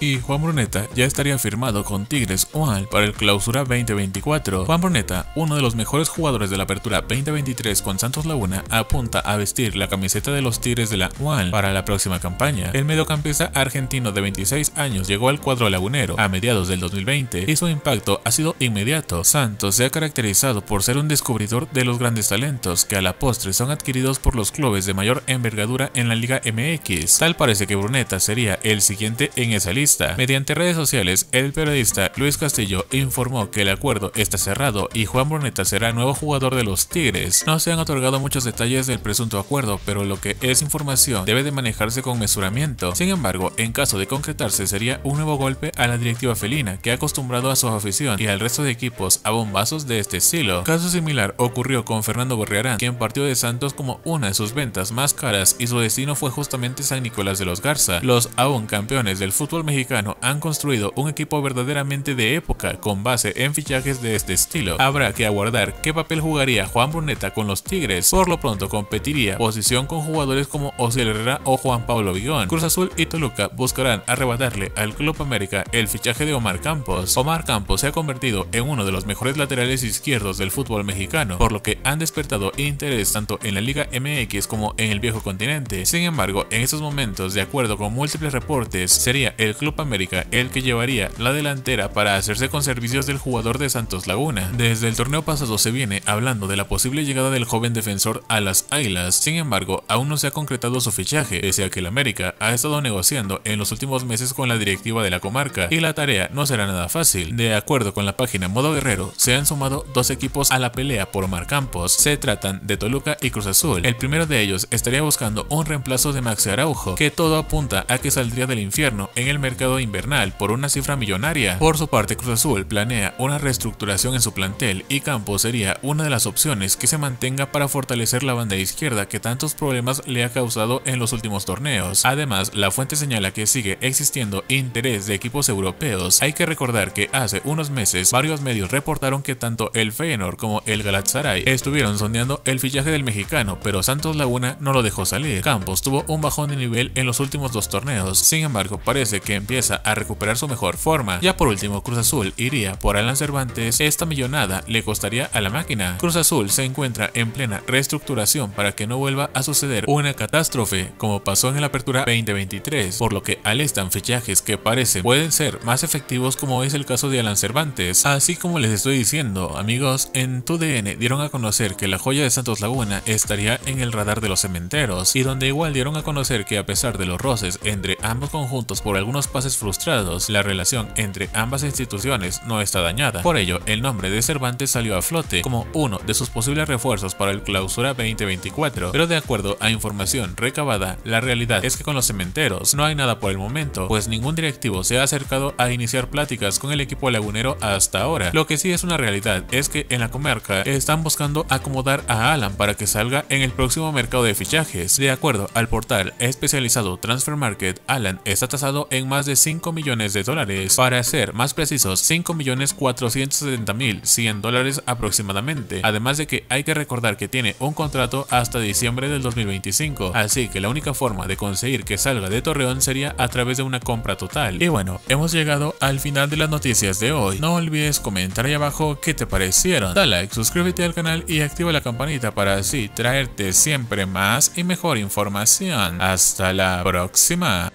Y Juan Bruneta ya estaría firmado con Tigres OAL para el Clausura 2024. Juan Bruneta, uno de los mejores jugadores de la Apertura 2023 con Santos Laguna, apunta a vestir la camiseta de los Tigres de la OAL para la próxima campaña. El mediocampista argentino de 26 años llegó al cuadro lagunero a mediados del 2020 y su impacto ha sido inmediato. Santos se ha caracterizado por ser un descubridor de los grandes talentos que a la postre son adquiridos por los clubes de mayor envergadura en la Liga MX. Tal parece que Bruneta sería el siguiente en esa lista Mediante redes sociales, el periodista Luis Castillo informó que el acuerdo está cerrado y Juan Bruneta será nuevo jugador de los Tigres. No se han otorgado muchos detalles del presunto acuerdo, pero lo que es información debe de manejarse con mesuramiento. Sin embargo, en caso de concretarse sería un nuevo golpe a la directiva felina, que ha acostumbrado a su afición y al resto de equipos a bombazos de este estilo. Caso similar ocurrió con Fernando Borrearán, quien partió de Santos como una de sus ventas más caras y su destino fue justamente San Nicolás de los Garza, los aún campeones del fútbol mexicano han construido un equipo verdaderamente de época con base en fichajes de este estilo. Habrá que aguardar qué papel jugaría Juan Bruneta con los Tigres. Por lo pronto competiría posición con jugadores como Osiel Herrera o Juan Pablo Vigón. Cruz Azul y Toluca buscarán arrebatarle al Club América el fichaje de Omar Campos. Omar Campos se ha convertido en uno de los mejores laterales izquierdos del fútbol mexicano, por lo que han despertado interés tanto en la Liga MX como en el viejo continente. Sin embargo, en estos momentos, de acuerdo con múltiples reportes, sería el Club América el que llevaría la delantera para hacerse con servicios del jugador de Santos Laguna. Desde el torneo pasado se viene hablando de la posible llegada del joven defensor a las Águilas, sin embargo aún no se ha concretado su fichaje, pese a que el América ha estado negociando en los últimos meses con la directiva de la comarca y la tarea no será nada fácil. De acuerdo con la página Modo Guerrero, se han sumado dos equipos a la pelea por Omar Campos, se tratan de Toluca y Cruz Azul. El primero de ellos estaría buscando un reemplazo de Maxi Araujo, que todo apunta a que saldría del infierno en el mercado invernal por una cifra millonaria. Por su parte, Cruz Azul planea una reestructuración en su plantel y Campos sería una de las opciones que se mantenga para fortalecer la banda izquierda que tantos problemas le ha causado en los últimos torneos. Además, la fuente señala que sigue existiendo interés de equipos europeos. Hay que recordar que hace unos meses varios medios reportaron que tanto el Feyenoord como el Galatasaray estuvieron sondeando el fichaje del mexicano, pero Santos Laguna no lo dejó salir. Campos tuvo un bajón de nivel en los últimos dos torneos. Sin embargo, parece que empieza a recuperar su mejor forma. Ya por último, Cruz Azul iría por Alan Cervantes. Esta millonada le costaría a la máquina. Cruz Azul se encuentra en plena reestructuración para que no vuelva a suceder una catástrofe como pasó en la apertura 2023, por lo que alistan fichajes que parecen pueden ser más efectivos como es el caso de Alan Cervantes. Así como les estoy diciendo, amigos, en TUDN dieron a conocer que la joya de Santos Laguna estaría en el radar de los cementeros y donde igual dieron a conocer que a pesar de los roces entre ambos conjuntos por algunos frustrados, la relación entre ambas instituciones no está dañada. Por ello, el nombre de Cervantes salió a flote como uno de sus posibles refuerzos para el clausura 2024, pero de acuerdo a información recabada, la realidad es que con los cementeros no hay nada por el momento, pues ningún directivo se ha acercado a iniciar pláticas con el equipo lagunero hasta ahora. Lo que sí es una realidad es que en la comarca están buscando acomodar a Alan para que salga en el próximo mercado de fichajes. De acuerdo al portal especializado Transfer Market, Alan está tasado en más de 5 millones de dólares. Para ser más precisos, 5 millones 470 mil 100 dólares aproximadamente. Además de que hay que recordar que tiene un contrato hasta diciembre del 2025, así que la única forma de conseguir que salga de Torreón sería a través de una compra total. Y bueno, hemos llegado al final de las noticias de hoy. No olvides comentar ahí abajo qué te parecieron. Dale like, suscríbete al canal y activa la campanita para así traerte siempre más y mejor información. Hasta la próxima.